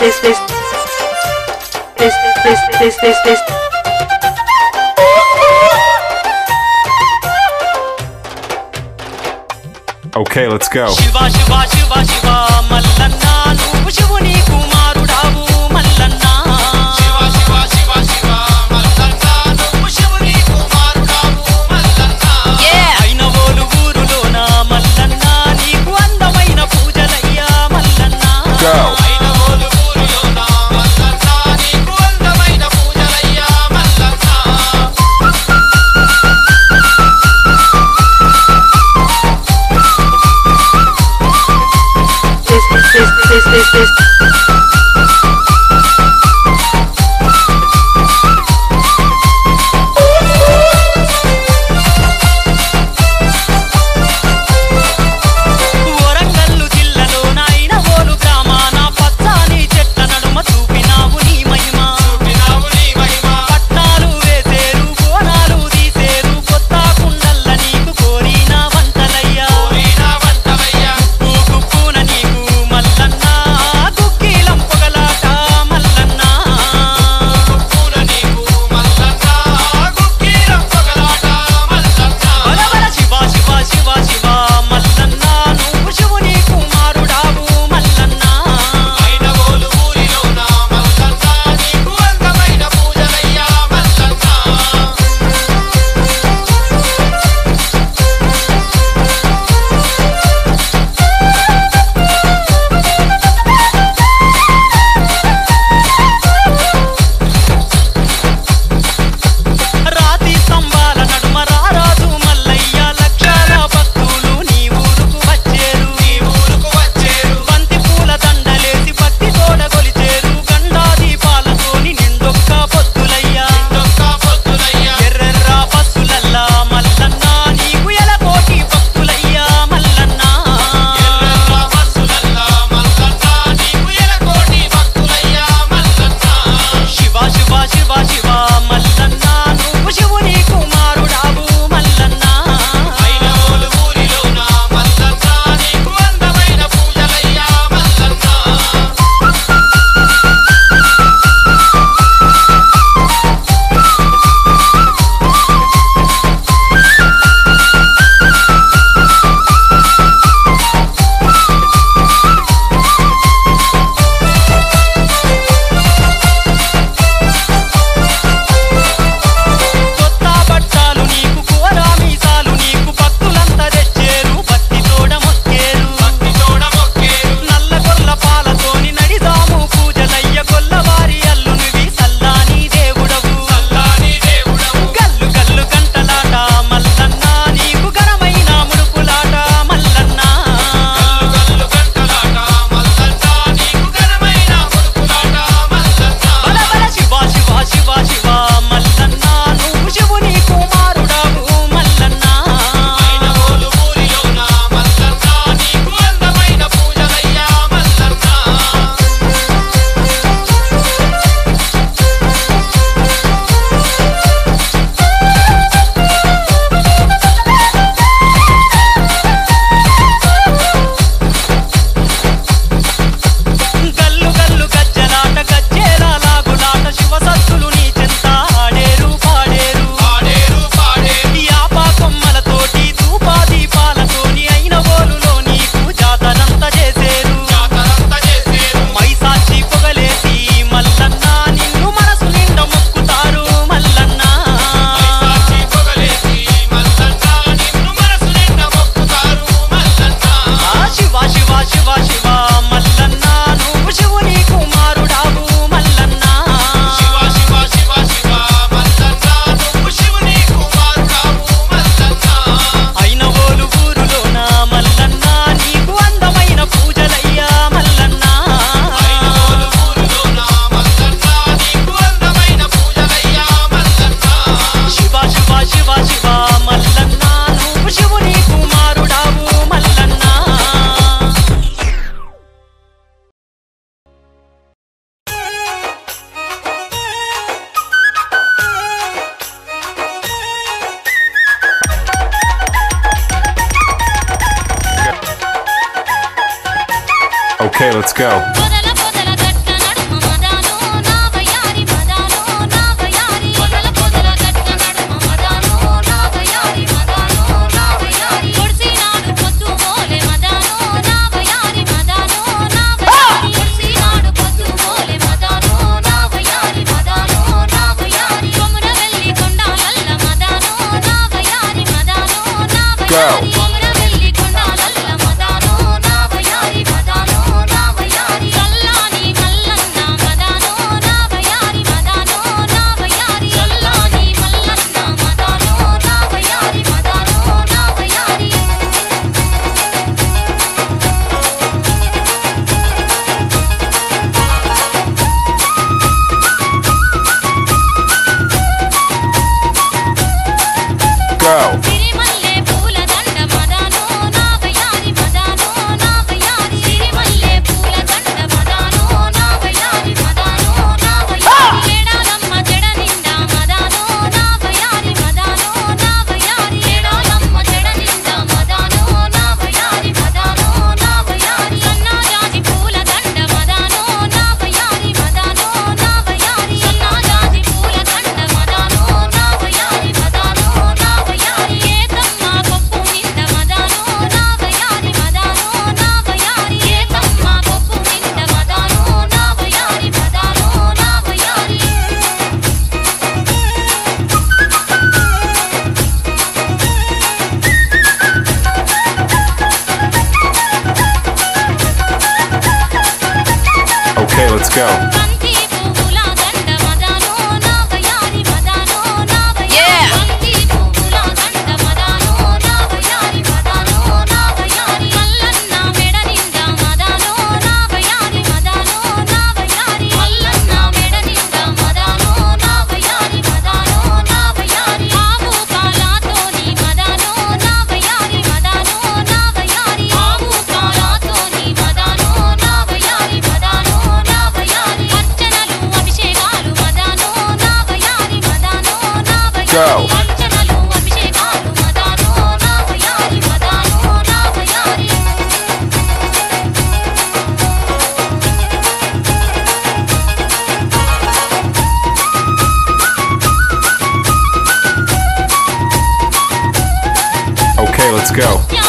this this this this this this this Okay, let's go. Shiva Shiva Shiva Shiva Okay, let's go. Go. Let's go. Okay, let's go.